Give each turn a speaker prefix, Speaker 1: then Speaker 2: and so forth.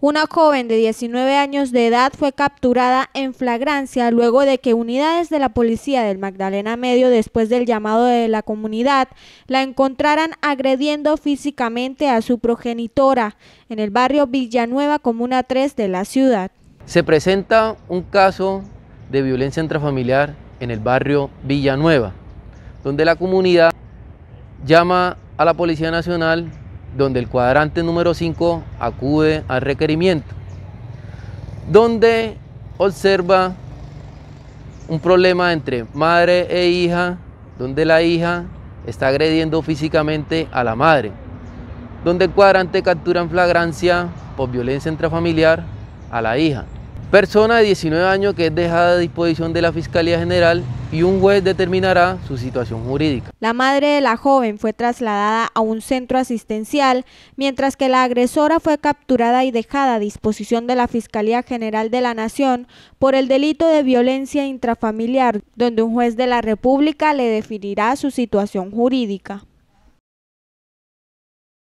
Speaker 1: Una joven de 19 años de edad fue capturada en flagrancia luego de que unidades de la policía del Magdalena Medio, después del llamado de la comunidad, la encontraran agrediendo físicamente a su progenitora en el barrio Villanueva, Comuna 3 de la ciudad.
Speaker 2: Se presenta un caso de violencia intrafamiliar en el barrio Villanueva, donde la comunidad llama a la Policía Nacional donde el cuadrante número 5 acude al requerimiento, donde observa un problema entre madre e hija, donde la hija está agrediendo físicamente a la madre, donde el cuadrante captura en flagrancia por violencia intrafamiliar a la hija. Persona de 19 años que es dejada a disposición de la Fiscalía General y un juez determinará su situación jurídica.
Speaker 1: La madre de la joven fue trasladada a un centro asistencial, mientras que la agresora fue capturada y dejada a disposición de la Fiscalía General de la Nación por el delito de violencia intrafamiliar, donde un juez de la República le definirá su situación jurídica.